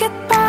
goodbye.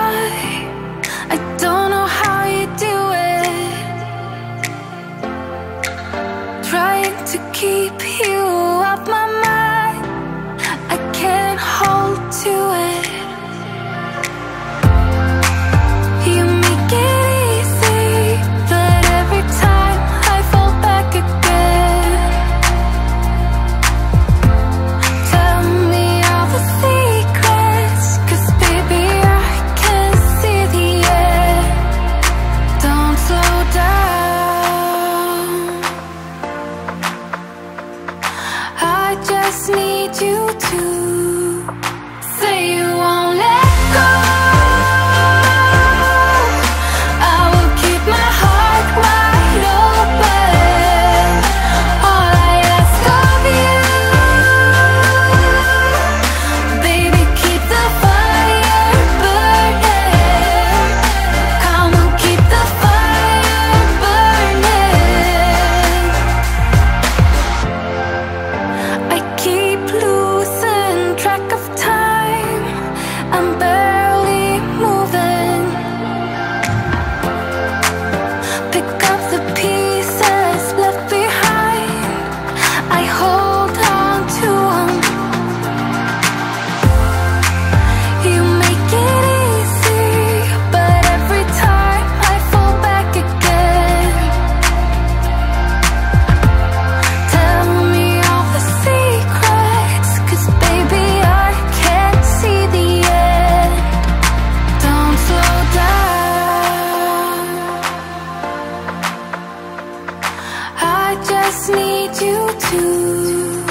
I just need you to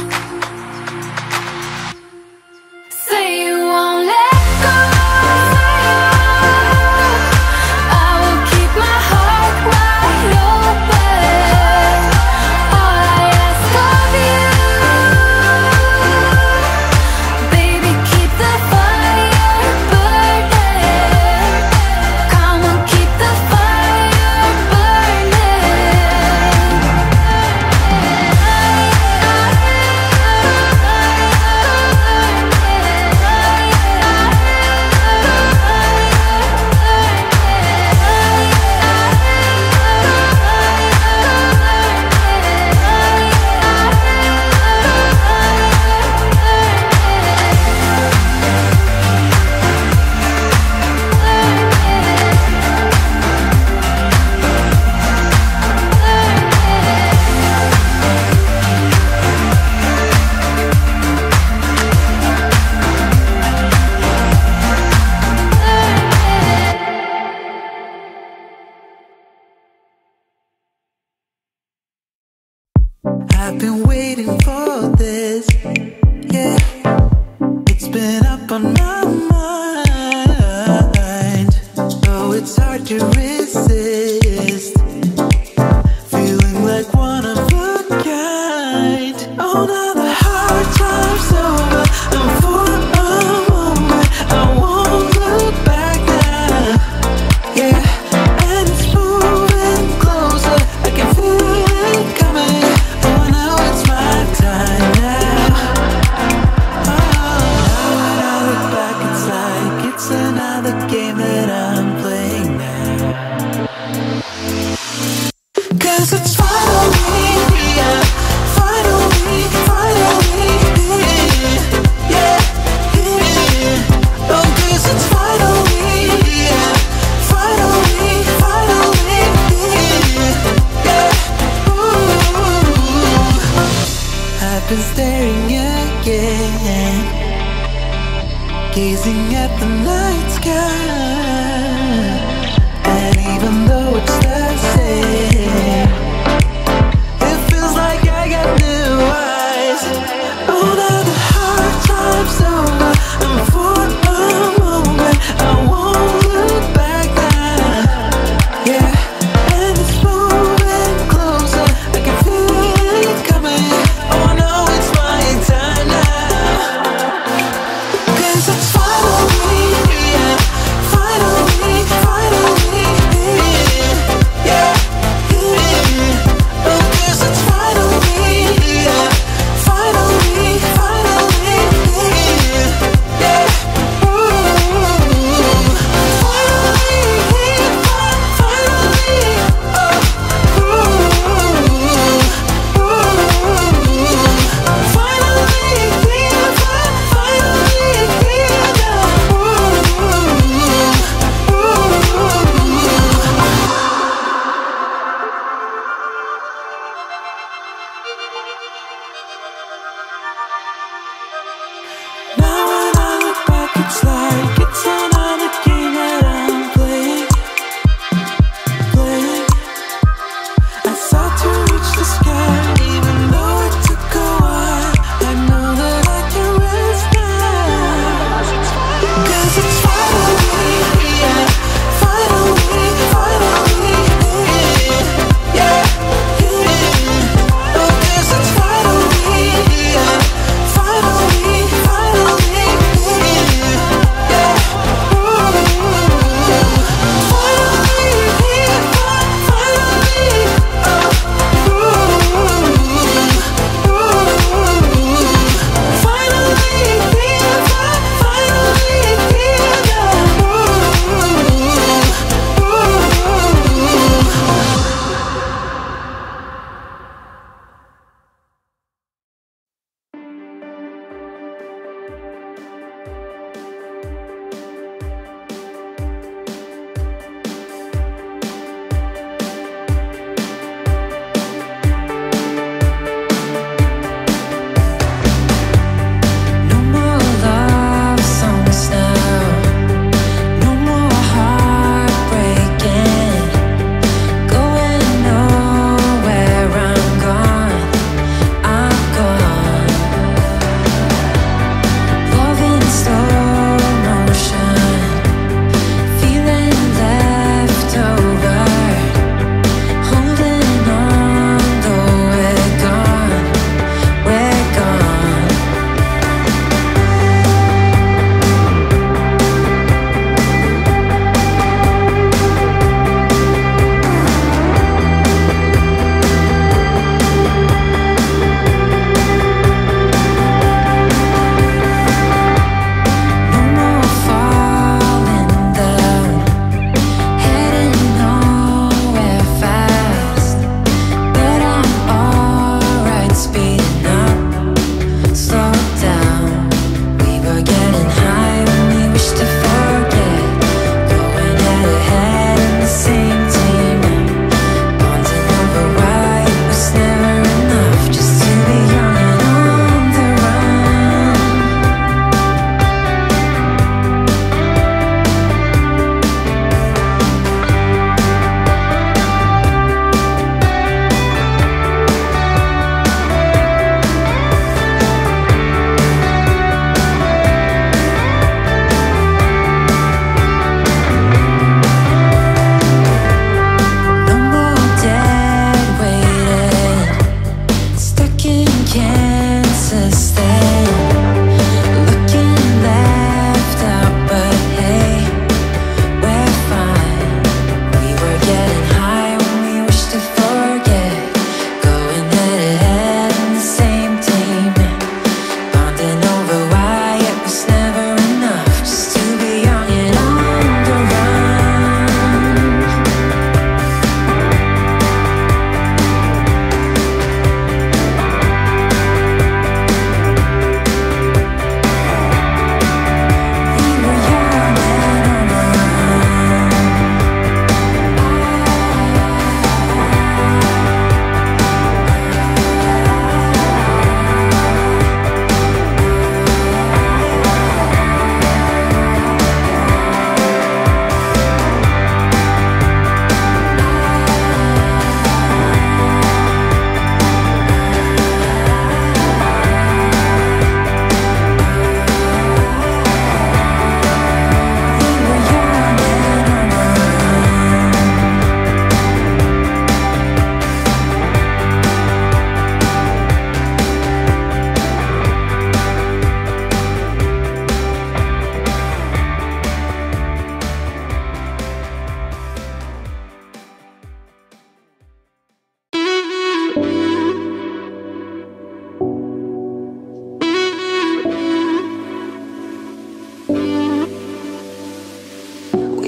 been waiting for this. Yeah, it's been up on my mind. Oh, it's hard to resist. Feeling like one of a kind. Oh, now I've been staring again. Gazing at the night sky. And even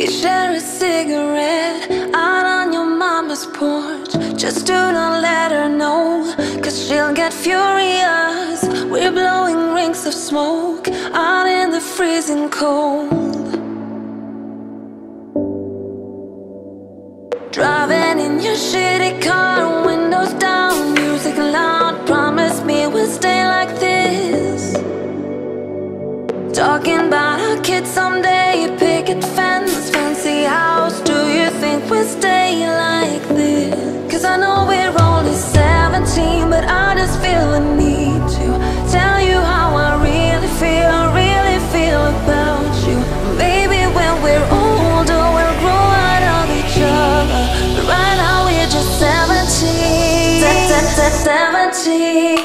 You share a cigarette. Out on your mama's porch. Just do not let her know Cause she'll get furious. We're blowing rings of smoke Out in the freezing cold. Driving in your shitty car Windows down, music loud. Promise me we'll stay like this. Talking about our kids someday Picket fence 17.